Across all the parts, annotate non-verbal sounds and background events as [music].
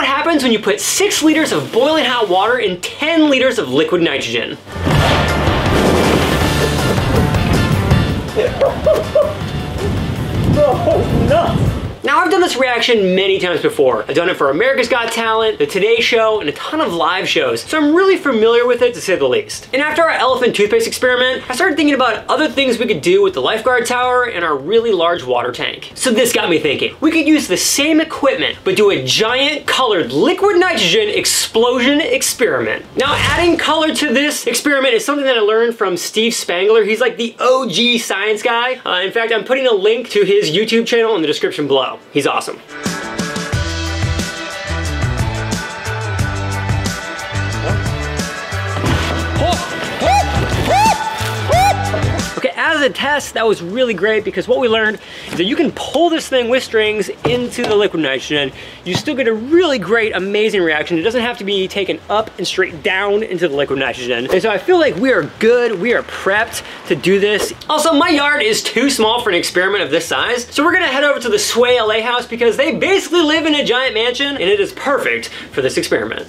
what happens when you put six liters of boiling hot water in 10 liters of liquid nitrogen. [laughs] Oh! Now I've done this reaction many times before. I've done it for America's Got Talent, The Today Show, and a ton of live shows, so I'm really familiar with it to say the least. And after our elephant toothpaste experiment, I started thinking about other things we could do with the lifeguard tower and our really large water tank. So this got me thinking. We could use the same equipment, but do a giant colored liquid nitrogen explosion experiment. Now adding color to this experiment is something that I learned from Steve Spangler. He's like the OG science guy. Uh, in fact, I'm putting a link to his YouTube channel in the description below. He's awesome. As a test, that was really great because what we learned is that you can pull this thing with strings into the liquid nitrogen. You still get a really great, amazing reaction. It doesn't have to be taken up and straight down into the liquid nitrogen. And so I feel like we are good, we are prepped to do this. Also, my yard is too small for an experiment of this size, so we're gonna head over to the Sway LA house because they basically live in a giant mansion and it is perfect for this experiment.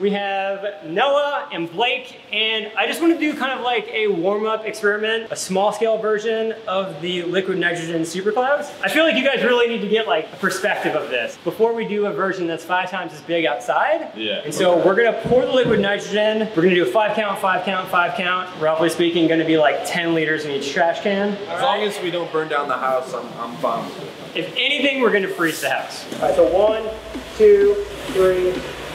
We have Noah and Blake, and I just want to do kind of like a warm-up experiment, a small scale version of the liquid nitrogen superclouds. I feel like you guys really need to get like a perspective of this before we do a version that's five times as big outside. Yeah. And so we're gonna pour the liquid nitrogen. We're gonna do a five count, five count, five count. Roughly speaking, gonna be like 10 liters in each trash can. As long as we don't burn down the house, I'm, I'm fine. If anything, we're gonna freeze the house. All right, so one, two, three,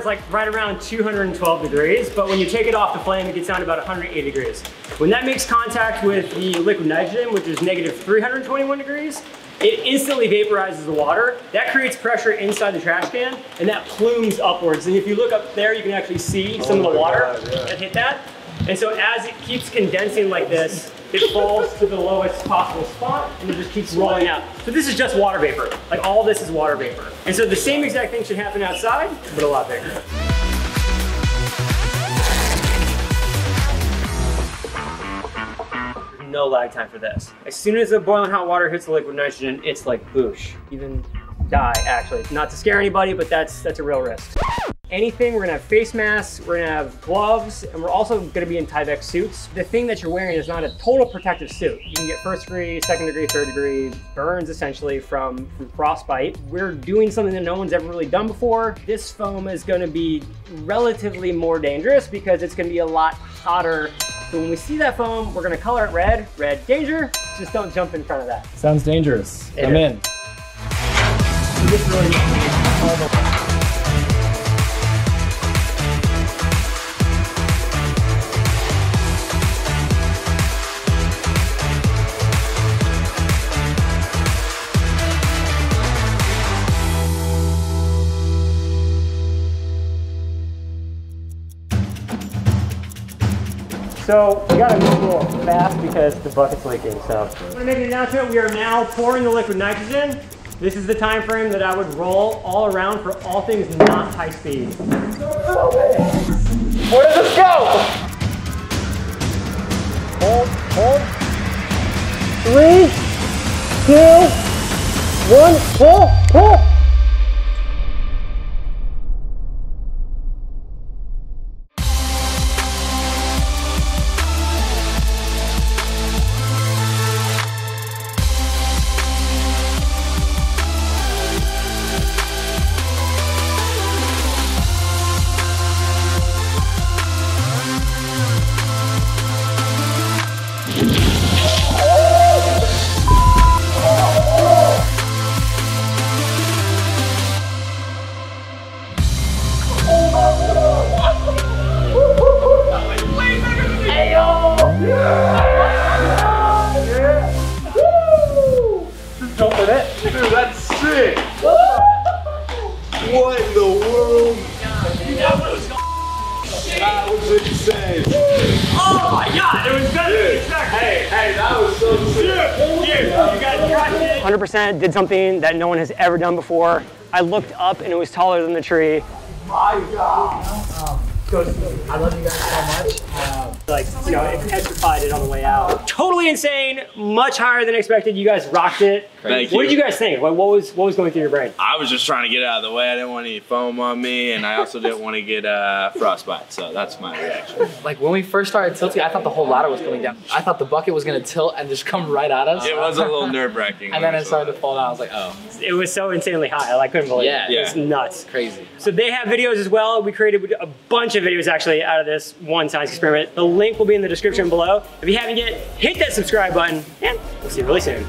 is like right around 212 degrees, but when you take it off the flame, it gets down to about 180 degrees. When that makes contact with the liquid nitrogen, which is negative 321 degrees, it instantly vaporizes the water. That creates pressure inside the trash can, and that plumes upwards. And if you look up there, you can actually see some of the oh water that hit that. And so as it keeps condensing like this, it falls to the lowest possible spot and it just keeps rolling out. So this is just water vapor. Like all this is water vapor. And so the same exact thing should happen outside, but a lot bigger. No lag time for this. As soon as the boiling hot water hits the liquid nitrogen, it's like boosh. Even die, actually. Not to scare anybody, but that's that's a real risk. Anything, we're gonna have face masks, we're gonna have gloves, and we're also gonna be in Tyvek suits. The thing that you're wearing is not a total protective suit. You can get first degree, second degree, third degree burns essentially from, from frostbite. We're doing something that no one's ever really done before. This foam is gonna be relatively more dangerous because it's gonna be a lot hotter. So when we see that foam, we're gonna color it red. Red, danger. Just don't jump in front of that. Sounds dangerous. It I'm is. in. So we gotta move a little fast because the bucket's leaking. So I'm gonna make an announcement. We are now pouring the liquid nitrogen. This is the time frame that I would roll all around for all things not high speed. Where does this go? Hold, hold. Three, two, one, pull, pull. What in the world? That was insane. Oh my god, it was better than expected. Hey, hey, that was so sick. Dude, you guys crushed it. 100% did something that no one has ever done before. I looked up and it was taller than the tree. My god. I love you guys so much. Um, Like, you know, it petrified it on the way out. Totally insane, much higher than expected. You guys rocked it. Thank What you. did you guys think? What what was what was going through your brain? I was just trying to get out of the way. I didn't want any foam on me, and I also didn't want to get uh, frostbite. So that's my reaction. Like when we first started tilting, I thought the whole ladder was coming down. I thought the bucket was gonna tilt and just come right at us. It was a little nerve wracking. and then it started to fall down. I was like, oh, It was so insanely high. I couldn't believe Yeah. it. It was nuts. crazy. So they have videos as well. We created a bunch of videos actually out of this one science experiment. The link will be in the description below. If you haven't yet, hit that subscribe button and we'll see you really soon.